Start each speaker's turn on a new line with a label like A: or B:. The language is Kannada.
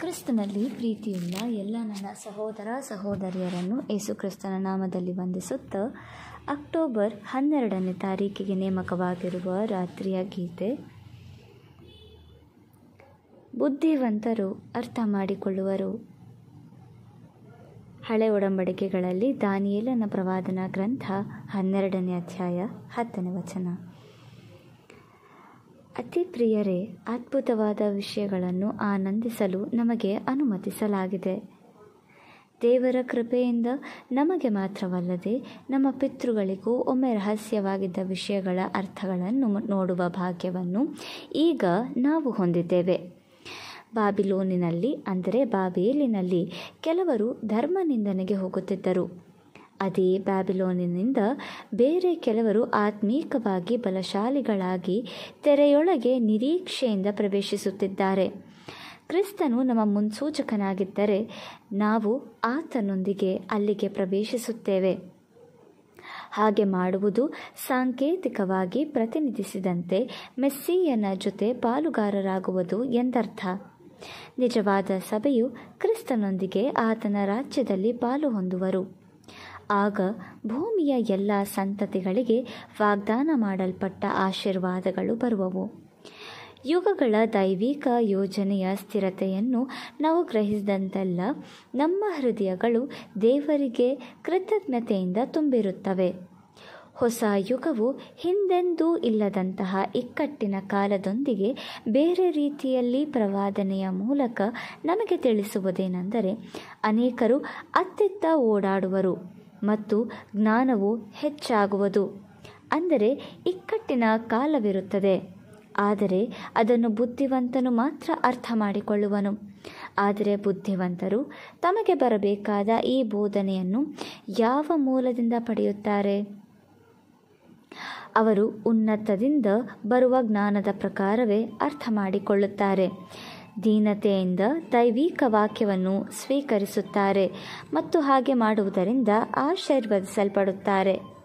A: ಕ್ರಿಸ್ತನಲ್ಲಿ ಪ್ರೀತಿಯಿಂದ ಎಲ್ಲ ನನ್ನ ಸಹೋದರ ಸಹೋದರಿಯರನ್ನು ಯೇಸು ಕ್ರಿಸ್ತನ ನಾಮದಲ್ಲಿ ವಂದಿಸುತ್ತಾ ಅಕ್ಟೋಬರ್ ಹನ್ನೆರಡನೇ ತಾರೀಕಿಗೆ ನೇಮಕವಾಗಿರುವ ರಾತ್ರಿಯ ಗೀತೆ. ಬುದ್ಧಿವಂತರು ಅರ್ಥ ಮಾಡಿಕೊಳ್ಳುವರು. ಹಳೆ ಒಡಂಬಡಿಕೆಗಳಲ್ಲಿ ದಾನಿಯೇಲನ ಪ್ರವಾದನ ಗ್ರಂಥ ಹನ್ನೆರಡನೇ ಅಧ್ಯಾಯ ಹತ್ತನೇ ವಚನ. ಅತಿ ಪ್ರಿಯರೇ, ಅದ್ಭುತವಾದ ವಿಷಯಗಳನ್ನು ಆನಂದಿಸಲು ನಮಗೆ ಅನುಮತಿಸಲಾಗಿದೆ. ದೇವರ ಕೃಪೆಯಿಂದ ನಮಗೆ ಮಾತ್ರವಲ್ಲದೆ ನಮ್ಮ ಪಿತೃಗಳಿಗೂ ಒಮ್ಮೆ ರಹಸ್ಯವಾಗಿದ್ದ ವಿಷಯಗಳ ಅರ್ಥಗಳನ್ನು ನೋಡುವ ಭಾಗ್ಯವನ್ನು ಈಗ ನಾವು ಹೊಂದಿದ್ದೇವೆ. ಬಾಬಿಲೋನಿನಲ್ಲಿ, ಅಂದರೆ ಬಾಬೇಲಿನಲ್ಲಿ, ಕೆಲವರು ಧರ್ಮನಿಂದನೆಗೆ ಹೋಗುತ್ತಿದ್ದರು. ಅದೇ ಬ್ಯಾಬಿಲೋನಿನಿಂದ ಬೇರೆ ಕೆಲವರು ಆತ್ಮೀಕವಾಗಿ ಬಲಶಾಲಿಗಳಾಗಿ ತೆರೆಯೊಳಗೆ ನಿರೀಕ್ಷೆಯಿಂದ ಪ್ರವೇಶಿಸುತ್ತಿದ್ದಾರೆ. ಕ್ರಿಸ್ತನು ನಮ್ಮ ಮುನ್ಸೂಚಕನಾಗಿದ್ದರೆ ನಾವು ಆತನೊಂದಿಗೆ ಅಲ್ಲಿಗೆ ಪ್ರವೇಶಿಸುತ್ತೇವೆ. ಹಾಗೆ ಮಾಡುವುದು ಸಾಂಕೇತಿಕವಾಗಿ ಪ್ರತಿನಿಧಿಸಿದಂತೆ ಮೆಸ್ಸಿಯನ ಜೊತೆ ಪಾಲುಗಾರರಾಗುವುದು ಎಂದರ್ಥ. ನಿಜವಾದ ಸಭೆಯು ಕ್ರಿಸ್ತನೊಂದಿಗೆ ಆತನ ರಾಜ್ಯದಲ್ಲಿ ಪಾಲು ಹೊಂದುವರು ಆಗ ಭೂಮಿಯ ಎಲ್ಲ ಸಂತತಿಗಳಿಗೆ ವಾಗ್ದಾನ ಮಾಡಲ್ಪಟ್ಟ ಆಶೀರ್ವಾದಗಳು ಬರುವವು. ಯುಗಗಳ ದೈವಿಕ ಯೋಜನೆಯ ಸ್ಥಿರತೆಯನ್ನು ನಾವು ಗ್ರಹಿಸಿದಂತೆಲ್ಲ ನಮ್ಮ ಹೃದಯಗಳು ದೇವರಿಗೆ ಕೃತಜ್ಞತೆಯಿಂದ ತುಂಬಿರುತ್ತವೆ. ಹೊಸ ಯುಗವು ಹಿಂದೆಂದೂ ಇಲ್ಲದಂತಹ ಇಕ್ಕಟ್ಟಿನ ಕಾಲದೊಂದಿಗೆ ಬೇರೆ ರೀತಿಯಲ್ಲಿ ಪ್ರವಾದನೆಯ ಮೂಲಕ ನಮಗೆ ತಿಳಿಸುವುದೇನೆಂದರೆ, ಅನೇಕರು ಅತ್ತಿತ್ತ ಓಡಾಡುವರು. ಮತ್ತು ಜ್ಞಾನವು ಹೆಚ್ಚಾಗುವುದು. ಅಂದರೆ ಇಕ್ಕಟ್ಟಿನ ಕಾಲವಿರುತ್ತದೆ. ಆದರೆ ಅದನ್ನು ಬುದ್ಧಿವಂತನು ಮಾತ್ರ ಅರ್ಥ ಮಾಡಿಕೊಳ್ಳುವನು ಆದರೆ ಬುದ್ಧಿವಂತರು ತಮಗೆ ಬರಬೇಕಾದ ಈ ಬೋಧನೆಯನ್ನು ಯಾವ ಮೂಲದಿಂದ ಪಡೆಯುತ್ತಾರೆ? ಅವರು ಉನ್ನತದಿಂದ ಬರುವ ಜ್ಞಾನದ ಪ್ರಕಾರವೇ ಅರ್ಥ ಮಾಡಿಕೊಳ್ಳುತ್ತಾರೆ ದೀನತೆಯಿಂದ ದೈವಿಕ ವಾಕ್ಯವನ್ನು ಸ್ವೀಕರಿಸುತ್ತಾರೆ ಮತ್ತು ಹಾಗೆ ಮಾಡುವುದರಿಂದ ಆಶೀರ್ವದಿಸಲ್ಪಡುತ್ತಾರೆ